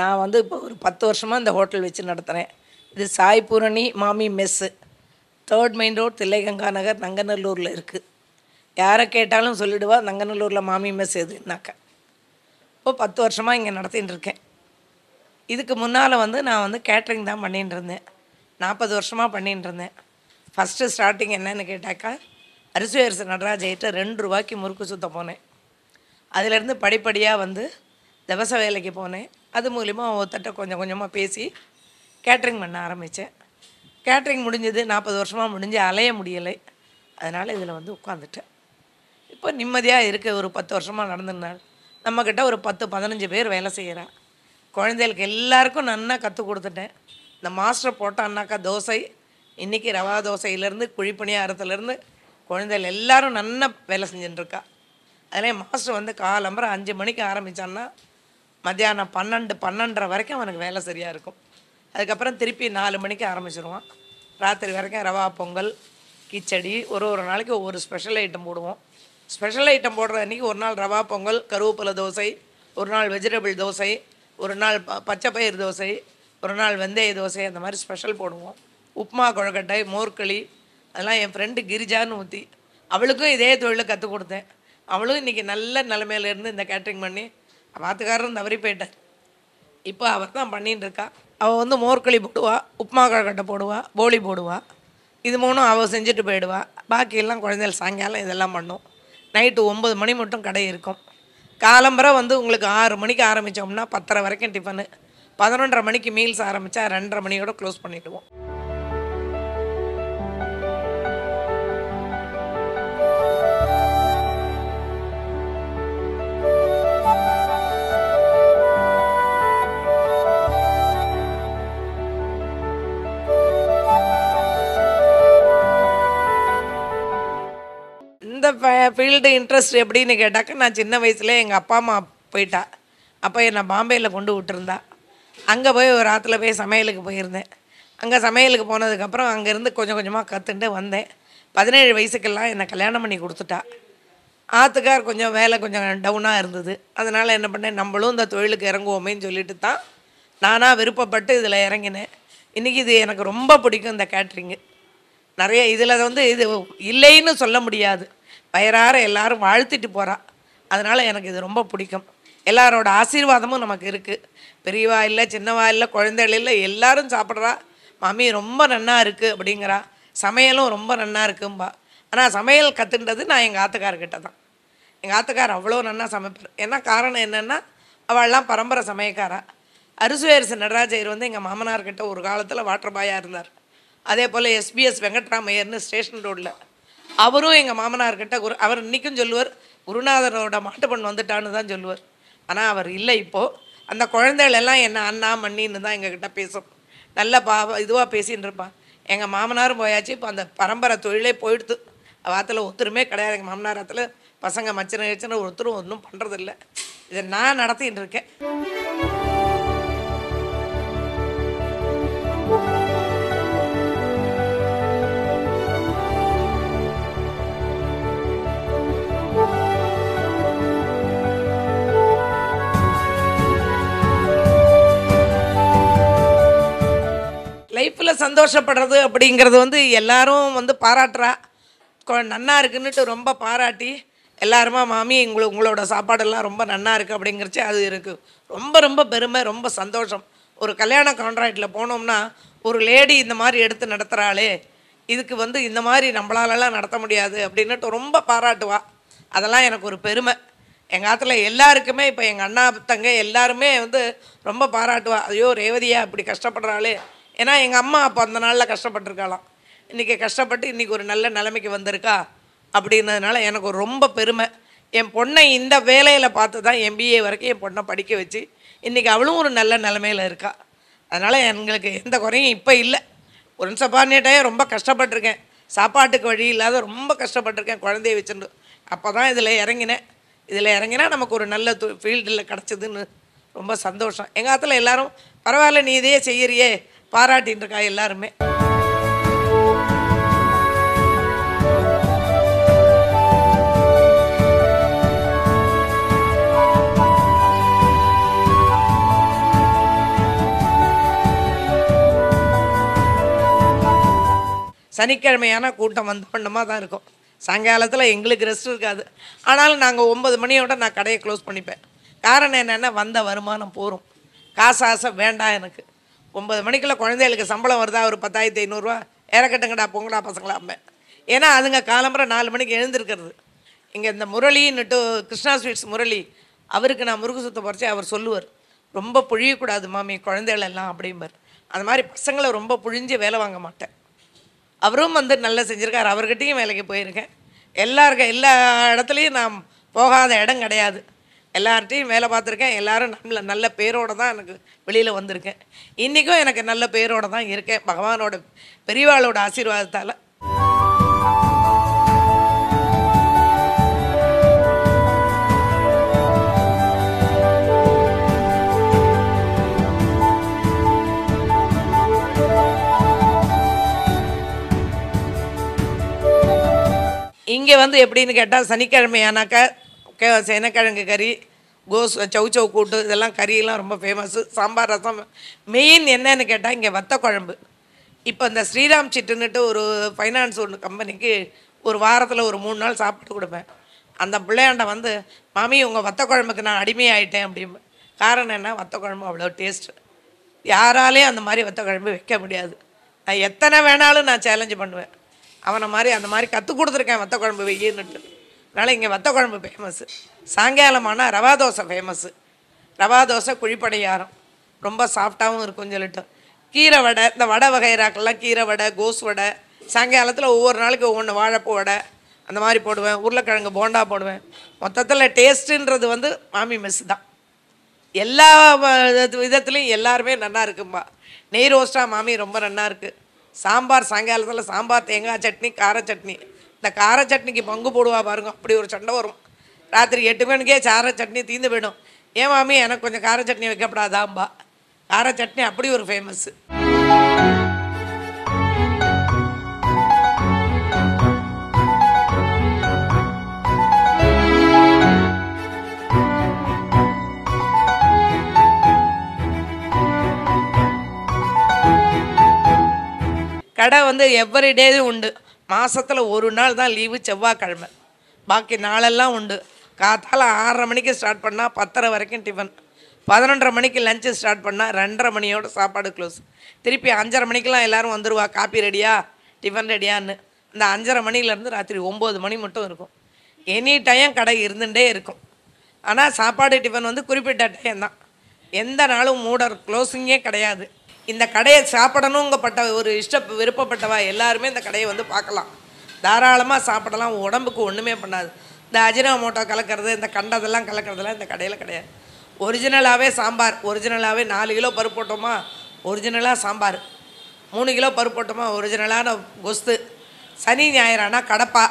நான் வந்து இப்போ ஒரு பத்து வருஷமாக இந்த ஹோட்டல் வச்சு நடத்துகிறேன் இது Sai Poorani Mami mess third main road Thillaiganga Nagar நங்கநல்லூரில் இருக்குது யாரை கேட்டாலும் சொல்லிடுவா நங்கநல்லூரில் மாமி மெஸ் எதுனாக்கா. இப்போ பத்து வருஷமாக இங்கே நடத்தின்னு இருக்கேன். இதுக்கு முன்னால் வந்து நான் வந்து கேட்ரிங் தான் பண்ணிகிட்டு இருந்தேன். நாற்பது வருஷமாக பண்ணிகிட்டு இருந்தேன். ஃபஸ்ட்டு ஸ்டார்டிங் என்னன்னு கேட்டாக்கா அரிசி அரிசி நடராஜையிட்ட ரெண்டு ரூபாய்க்கு முறுக்கு சுத்த போனேன். அதிலேருந்து படிப்படியாக வந்து திவச வேலைக்கு போனேன். அது மூலிமா ஒருத்தட்ட கொஞ்சம் கொஞ்சமாக பேசி கேட்ரிங் பண்ண ஆரம்பித்தேன் கேட்ரிங் முடிஞ்சது நாற்பது வருஷமாக முடிஞ்சு அலைய முடியலை. அதனால் இதில் வந்து உட்காந்துட்டேன். இப்போ நிம்மதியாக இருக்க. ஒரு பத்து வருஷமாக நடந்ததுனால நம்மக்கிட்ட ஒரு பத்து பதினஞ்சு பேர் வேலை செய்கிறா குழந்தைகளுக்கு எல்லாருக்கும் நன்னா கற்றுக் கொடுத்துட்டேன். இந்த மாஸ்டர் போட்டான்னாக்கா தோசை இன்றைக்கி ரவா தோசையிலேருந்து குழிப்பணியாரத்துலேருந்து குழந்தைகள் எல்லாரும் நன்னா வேலை செஞ்சுட்டுருக்கா அதில் மாஸ்டர் வந்து காலம்பரம் அஞ்சு மணிக்கு ஆரம்பித்தான்னா மத்தியானம் பன்னெண்டு பன்னெண்டரை வரைக்கும் அவனுக்கு வேலை சரியாக இருக்கும். அதுக்கப்புறம் திருப்பி நாலு மணிக்கு ஆரம்பிச்சிருவான். ராத்திரி வரைக்கும் ரவா பொங்கல் கிச்சடி ஒரு ஒரு நாளைக்கு ஒவ்வொரு ஸ்பெஷல் ஐட்டம் போடுவோம். ஸ்பெஷல் ஐட்டம் போடுற அன்றைக்கி ஒரு நாள் ரவா பொங்கல் கருவேப்பிலை தோசை ஒரு நாள் வெஜிடபிள் தோசை ஒரு நாள் ப பச்சை பயிர் தோசை ஒரு நாள் வெந்தய தோசை அந்த மாதிரி ஸ்பெஷல் போடுவோம். உப்புமா குழக்கட்டை மோர்களி அதெல்லாம் என் ஃப்ரெண்டு கிரிஜான்னு ஊற்றி அவளுக்கும் இதே தொழிலை கற்றுக் கொடுத்தேன். அவளும் இன்றைக்கி நல்ல நிலமையில இருந்து இந்த கேட்ரிங் பண்ணி வாத்துக்காரரும் தவறி போயிட்டார் இப்போ அவர் தான் பண்ணிகிட்டு இருக்கா அவள் வந்து மோர்களி போடுவா உப்புமா கொழக்கட்டை போடுவா போலி போடுவா. இது மூணும் அவள் செஞ்சுட்டு போயிடுவா. பாக்கியெல்லாம் குழந்தைகள் சாயங்காலம் இதெல்லாம் பண்ணும். நைட்டு ஒம்பது மணி மட்டும் கடை இருக்கும். காலம்பரை வந்து உங்களுக்கு ஆறு மணிக்கு ஆரம்பித்தோம்னா பத்தரை வரைக்கும் டிஃபனு. பதினொன்றரை மணிக்கு மீல்ஸ் ஆரம்பித்தா ரெண்டரை மணியோட க்ளோஸ் பண்ணிவிடுவோம் இந்த ஃபீல்டு இன்ட்ரெஸ்ட் எப்படின்னு கேட்டாக்க நான் சின்ன வயசுல எங்கள் அப்பா அம்மா போயிட்டா. அப்போ என்னை பாம்பேயில் கொண்டு விட்டுருந்தா. அங்கே போய் ஒரு ஆற்றுல போய் சமையலுக்கு போயிருந்தேன். அங்கே சமையலுக்கு போனதுக்கப்புறம் அங்கேருந்து கொஞ்சம் கொஞ்சமாக கற்றுட்டு வந்தேன். பதினேழு வயசுக்கெல்லாம் என்னை கல்யாணம் பண்ணி கொடுத்துட்டா. ஆற்றுக்கார் கொஞ்சம் வேலை கொஞ்சம் டவுனாக இருந்தது. அதனால் என்ன பண்ணேன் நம்மளும் இந்த தொழிலுக்கு இறங்குவோமேன்னு சொல்லிட்டு தான் நானாக விருப்பப்பட்டு இதில் இறங்கினேன். இன்றைக்கி இது எனக்கு ரொம்ப பிடிக்கும் இந்த கேட்ரிங்கு நிறைய இதில் வந்து இது இல்லைன்னு சொல்ல முடியாது. வயிறார எல்லாரும் வாழ்த்திட்டு போகிறா அதனால் எனக்கு இது ரொம்ப பிடிக்கும். எல்லாரோட ஆசீர்வாதமும் நமக்கு இருக்குது பெரியவா இல்லை சின்னவா இல்லை குழந்தைகள் இல்லை எல்லாரும் சாப்பிட்றா. மாமி ரொம்ப நன்னா இருக்குது அப்படிங்கிறா. சமையலும் ரொம்ப நன்னா இருக்கும்பா. ஆனால் சமையல் கற்றுன்றது நான் எங்கள் ஆத்துக்கார்கிட்ட தான். எங்கள் ஆத்துக்கார் அவ்வளோ நன்னா சமைப்பார். ஏன்னா காரணம் என்னென்னா அவள்லாம் பரம்பரை சமையக்காரா. அரிசி நடராஜர் வந்து எங்கள் மாமனார்கிட்ட ஒரு காலத்தில் வாட்டர் பாயாக இருந்தார். அதே போல் எஸ்பிஎஸ் வெங்கட்ராமையர்னு ஸ்டேஷன் ரோட்டில் அவரும் எங்கள் மாமனார்கிட்ட குரு அவர் இன்றைக்கும் சொல்லுவார் குருநாதரோட மாட்டுப்பண் வந்துட்டான்னு தான் சொல்லுவார். ஆனால் அவர் இல்லை இப்போது அந்த குழந்தைகள் எல்லாம் என்ன அண்ணா மண்ணின்னு தான் எங்ககிட்ட பேசும். நல்ல பா இதுவாக பேசின்னு இருப்பான். எங்கள் மாமனாரும் போயாச்சு இப்போ அந்த பரம்பரை தொழிலே போயிடுத்து. வாத்தில் ஒருத்தருமே கிடையாது எங்கள் மாமனார் வாத்தில். பசங்க மச்சனை வச்சுன்னு ஒருத்தரும் ஒன்றும் பண்ணுறதில்ல இதை நான் நடத்தின்னு இருக்கேன். சந்தோஷப்படுறது அப்படிங்கிறது வந்து எல்லாரும் வந்து பாராட்டுறா. நன்னா இருக்குன்னுட்டு ரொம்ப பாராட்டி எல்லாருமா மாமி உங்களுக்கு உங்களோட சாப்பாடெல்லாம் ரொம்ப நன்னா இருக்குது அப்படிங்கிறச்சு அது இருக்குது ரொம்ப ரொம்ப பெருமை ரொம்ப சந்தோஷம். ஒரு கல்யாண கான்ட்ராக்டில் போனோம்னா ஒரு லேடி இந்த மாதிரி எடுத்து நடத்துகிறாளே இதுக்கு வந்து இந்த மாதிரி நம்மளாலலாம் நடத்த முடியாது அப்படின்னுட்டு ரொம்ப பாராட்டுவா. அதெல்லாம் எனக்கு ஒரு பெருமை. எங்கள் ஆற்றுல எல்லாருக்குமே இப்போ எங்கள் அண்ணா தங்க எல்லாருமே வந்து ரொம்ப பாராட்டுவா. ஐயோ ரேவதியா இப்படி கஷ்டப்படுறாளே ஏன்னா எங்கள் அம்மா அப்போ அந்த நாளில் கஷ்டப்பட்டிருக்காளாம். இன்றைக்கி கஷ்டப்பட்டு இன்றைக்கி ஒரு நல்ல நிலைமைக்கு வந்திருக்கா? அப்படின்னதுனால எனக்கு ஒரு ரொம்ப பெருமை. என் பொண்ணை இந்த வேலையில் பார்த்து தான் எம்பிஏ வரைக்கும் என் பொண்ணை படிக்க வச்சு இன்றைக்கி அவளும் ஒரு நல்ல நிலமையில் இருக்கா. அதனால் எங்களுக்கு எந்த குறையும் இப்போ இல்லை. ஒன்ஸ் அப்பான் டைம் ரொம்ப கஷ்டப்பட்டிருக்கேன். சாப்பாட்டுக்கு வழி இல்லாத ரொம்ப கஷ்டப்பட்டிருக்கேன் குழந்தைய வச்சுட்டு அப்போ தான் இதில் இறங்கினேன். இதில் இறங்கினா நமக்கு ஒரு நல்ல ஃபீல்டில் கிடச்சிதுன்னு ரொம்ப சந்தோஷம். எங்கள் ஆற்றுல எல்லாரும் பரவாயில்ல நீ இதையே செய்கிறியே பாராட்டின்னு இருக்கா எல்லாருமே. சனிக்கிழமையான கூட்டம் வந்து பண்ணமாக தான் இருக்கும். சாயங்காலத்தில் எங்களுக்கு ரெஸ்ட் இருக்காது. ஆனாலும் நாங்கள் ஒம்பது மணியோட நான் கடையை க்ளோஸ் பண்ணிப்பேன். காரணம் என்னென்னா வந்த வருமானம் போகும் காசு ஆசை வேண்டாம் எனக்கு. ஒம்பது மணிக்குள்ள குழந்தைகளுக்கு சம்பளம் வருதா? ஒரு பத்தாயிரத்தி ஐநூறுரூவா ஏறக்கட்டுங்கடா பொங்கடா பசங்களா அம்மே. ஏன்னா அதுங்க காலம்பரை நாலு மணிக்கு எழுந்திருக்கிறது. இங்கே இந்த முரளின்னுட்டு கிருஷ்ணா ஸ்வீட்ஸ் முரளி அவருக்கு நான் முருகு சுத்த பறிச்சு அவர் சொல்லுவார். ரொம்ப புழியக்கூடாது மாமி குழந்தைகள் எல்லாம் அப்படிம்பார். அந்த மாதிரி பசங்களை ரொம்ப புழிஞ்சு வேலை வாங்க மாட்டேன். அவரும் வந்து நல்லா செஞ்சுருக்கார். அவர்கிட்டயும் வேலைக்கு போயிருக்கேன். எல்லாருக்கும் எல்லா இடத்துலையும் நான் போகாத இடம் கிடையாது. எல்லார்ட்டையும் வேலை பார்த்துருக்கேன். எல்லாரும் நல்ல நல்ல பேரோடு தான் எனக்கு வெளியில் வந்திருக்கேன். இன்றைக்கும் எனக்கு நல்ல பேரோடு தான் இருக்கேன். பகவானோட பெரியவாளோட ஆசீர்வாதத்தால். இங்கே வந்து எப்படின்னு கேட்டால் சனிக்கிழமையானாக்கா கே சேனக்கிழங்கு கறி கோஸ் சவு சவு கூட்டு இதெல்லாம் கறியெல்லாம் ரொம்ப ஃபேமஸ்ஸு சாம்பார் ரசம். மெயின் என்னன்னு கேட்டால் இங்கே வத்த குழம்பு இப்போ இந்த ஸ்ரீராம் சிட்டுன்னுட்டு ஒரு ஃபைனான்ஸ் ஒன்று கம்பெனிக்கு ஒரு வாரத்தில் ஒரு மூணு நாள் சாப்பிட்டு கொடுப்பேன். அந்த பிள்ளையாண்ட வந்து மாமி உங்கள் வத்த குழம்புக்கு நான் அடிமையாயிட்டேன் அப்படிம்பேன். காரணம் என்ன? வத்த குழம்பு அவ்வளோ டேஸ்ட்டு யாராலையும் அந்த மாதிரி வத்த குழம்பு வைக்க முடியாது. நான் எத்தனை வேணாலும் நான் சேலஞ்சு பண்ணுவேன். அவனை மாதிரி அந்த மாதிரி கற்றுக் கொடுத்துருக்கேன் வத்த குழம்பு வெய்யின்னுட்டு. அதனால் இங்கே வத்த குழம்பு ஃபேமஸ்ஸு சாயங்காலமானால் ரவா தோசை ஃபேமஸ்ஸு ரவா தோசை குழிப்படையாரம். ரொம்ப சாஃப்டாகவும் இருக்கும் சொல்லிட்டு. கீரை வடை இந்த வடை வகைராக்கெல்லாம் கீரை வடை கோஸ் வடை. சாயங்காலத்தில் ஒவ்வொரு நாளைக்கு ஒவ்வொன்று வாழைப்பூ வடை. அந்த மாதிரி போடுவேன். உருளைக்கிழங்கு போண்டா போடுவேன். மொத்தத்தில் டேஸ்ட்டுன்றது வந்து மாமி மெஸ் தான். எல்லா வ- எல்லாருமே நல்லா இருக்கும்பா. நெய் ரோஸ்ட்டாக மாமி ரொம்ப நல்லா இருக்குது சாம்பார் சாயங்காலத்தில் சாம்பார் தேங்காய் சட்னி கார சட்னி. இந்த கார சட்னிக்கு பங்கு போடுவா பாருங்க அப்படி ஒரு சண்டை வரும். ராத்திரி எட்டு மணிக்கே சார சட்னி தீந்து போயிடும். ஏன் மாமி எனக்கு கொஞ்சம் கார சட்னி வைக்கப்படாதாம்பா. கார சட்னி அப்படி ஒரு ஃபேமஸ்ஸு கடை வந்து எவ்ரி டேவும் உண்டு. மாதத்தில் ஒரு நாள் தான் லீவு செவ்வாய்க்கிழமை. பாக்கி நாளெல்லாம் உண்டு. காத்தால ஆறரை மணிக்கு ஸ்டார்ட் பண்ணால் பத்தரை வரைக்கும் டிஃபன் பதினொன்றரை மணிக்கு லஞ்சு ஸ்டார்ட் பண்ணால் ரெண்டரை மணியோட சாப்பாடு க்ளோஸ் திருப்பி அஞ்சரை மணிக்கெலாம் எல்லோரும் வந்துடுவா காப்பி ரெடியா? டிஃபன் ரெடியான்னு. இந்த அஞ்சரை மணிலேருந்து ராத்திரி ஒம்பது மணி மட்டும் இருக்கும். எனி டைம் கடை இருந்துகிட்டே இருக்கும். ஆனால் சாப்பாடு டிஃபன் வந்து குறிப்பிட்ட டைம் தான். எந்த நாளும் மூடர் க்ளோஸிங்கே கிடையாது. இந்த கடையை சாப்பிடணுங்கப்பட்ட ஒரு இஷ்ட விருப்பப்பட்டவா எல்லாருமே இந்த கடையை வந்து பார்க்கலாம். தாராளமாக சாப்பிடலாம் உடம்புக்கு ஒன்றுமே பண்ணாது. இந்த அஜினோமோட்டோ கலக்கிறது இந்த கண்டதெல்லாம் கலக்கிறதெல்லாம் இந்த கடையில் கிடையாது. ஒரிஜினலாகவே சாம்பார் ஒரிஜினலாகவே நாலு கிலோ பருப்பு போட்டோமா ஒரிஜினலாக சாம்பார். மூணு கிலோ பருப்பு போட்டோமா ஒரிஜினலான கொஸ்து. சனி ஞாயிறானா கடப்பா.